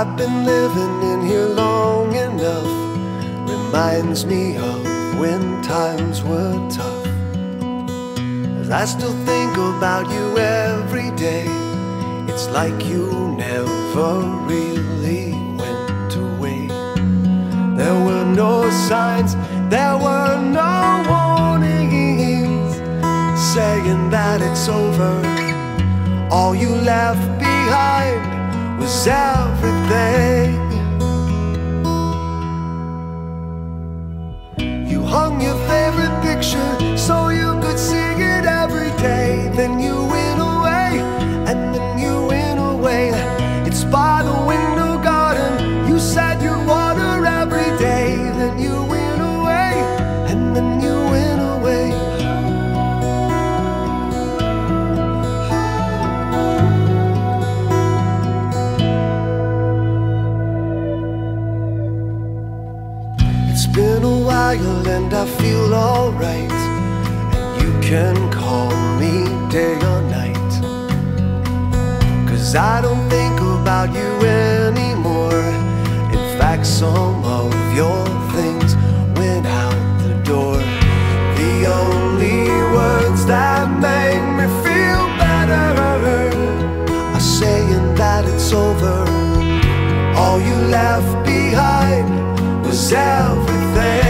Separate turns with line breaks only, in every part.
I've been living in here long enough. Reminds me of when times were tough. As I still think about you every day, it's like you never really went away. There were no signs, there were no warnings saying that it's over. All you left behind was everything. You hung your favorite and I feel alright. And you can call me day or night. Cause I don't think about you anymore. In fact, some of your things went out the door. The only words that make me feel better are saying that it's over. All you left behind was everything.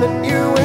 something new